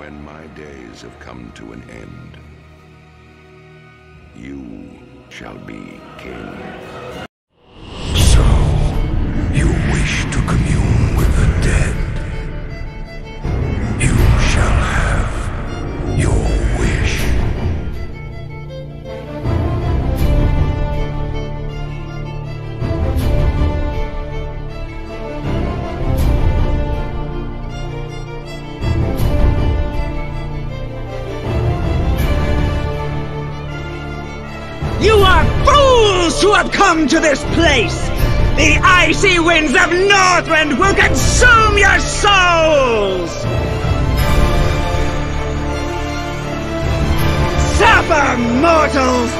When my days have come to an end, you shall be king. Have come to this place! The icy winds of Northrend will consume your souls! Suffer, mortals,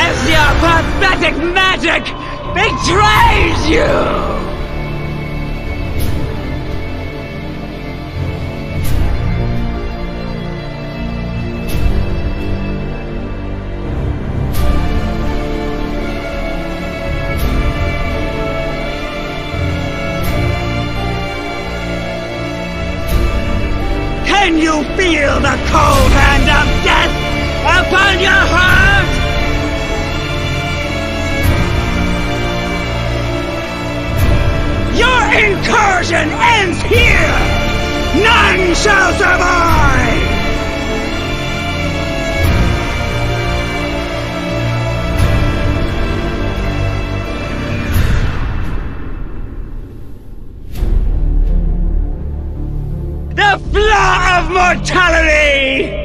as your pathetic magic betrays you! Cold hand of death upon your heart? Your incursion ends here! None shall survive! Of mortality!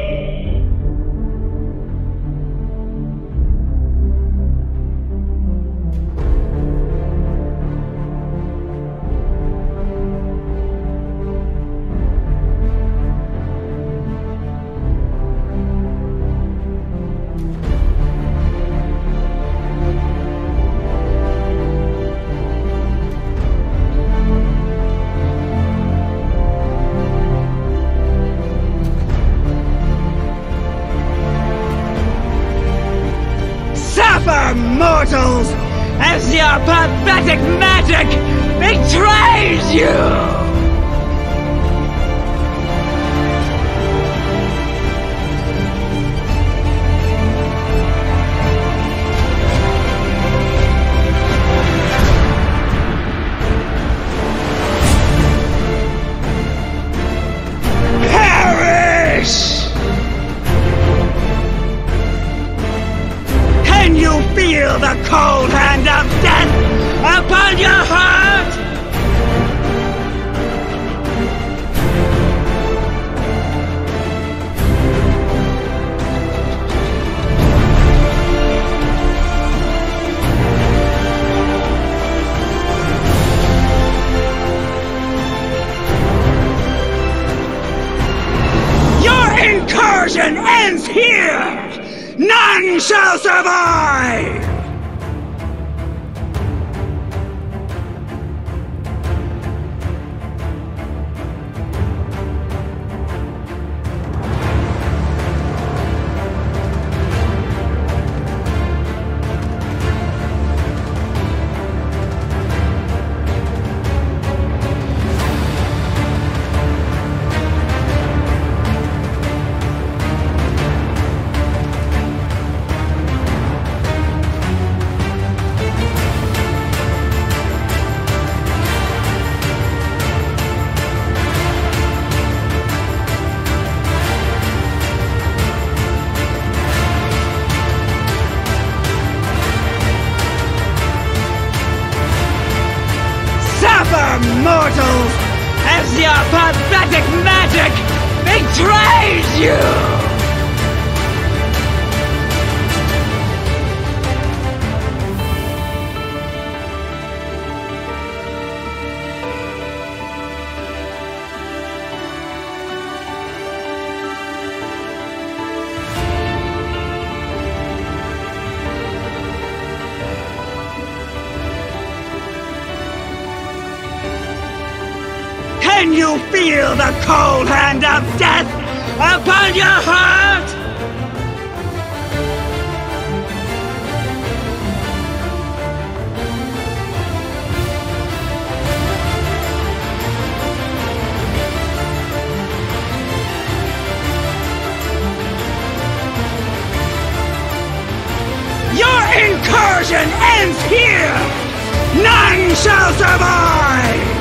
Suffer, mortals, as your pathetic magic betrays you! Pathetic magic betrays you! Can you feel the cold hand of death upon your heart, Your incursion ends here! None shall survive!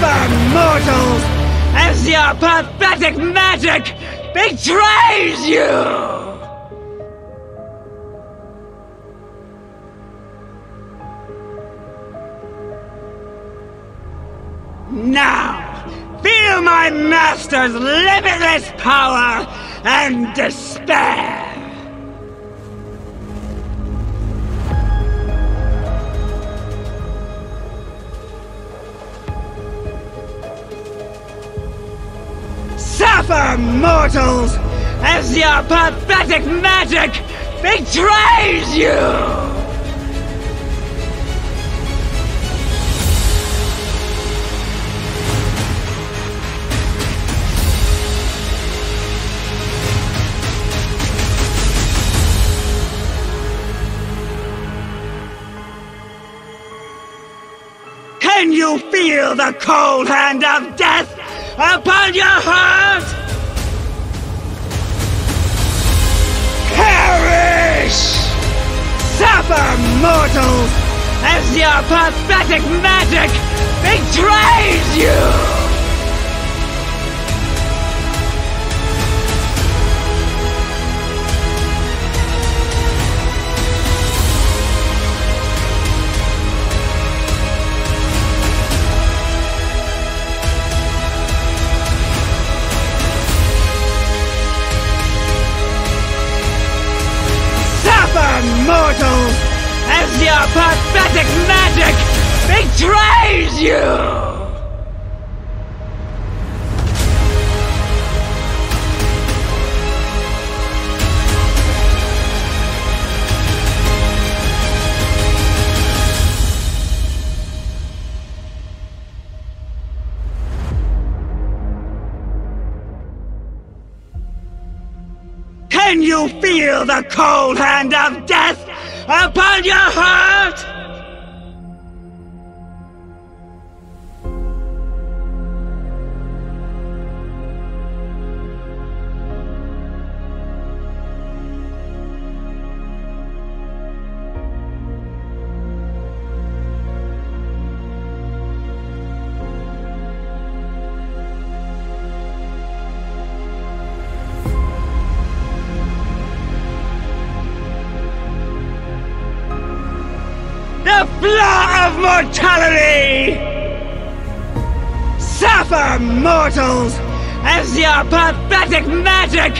Suffer, mortals, as your pathetic magic betrays you! Now, feel my master's limitless power and despair! Mortals, as your pathetic magic betrays you! Can you feel the cold hand of death upon your heart? Suffer, mortals, as your pathetic magic betrays you! Your pathetic magic betrays you! Can you feel the cold hand of death upon your heart? The of mortality! Suffer, mortals, as your pathetic magic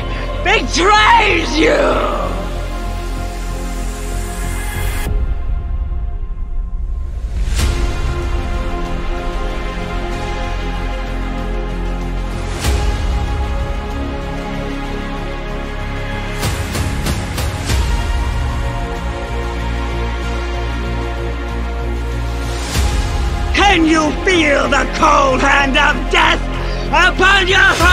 betrays you! Feel the cold hand of death upon your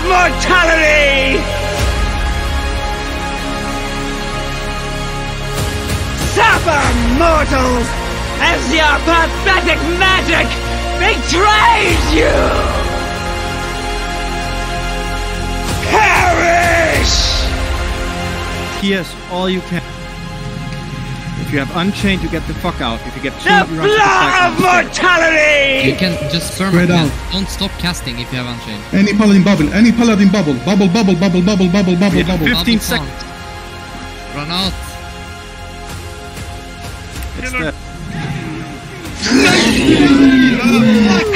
of mortality! Suffer, mortals, as your pathetic magic betrays you! Perish! Yes, all you can. If you have Unchained, you get the fuck out. If you get two, The you run to the blood of second. You can just Spread permanent. out. Don't stop casting if you have Unchained. Any paladin bubble, any paladin bubble, bubble, bubble, bubble, bubble, bubble, bubble, Yeah, bubble. 15 Bubble seconds. farm. Run out. It's dead. Yes!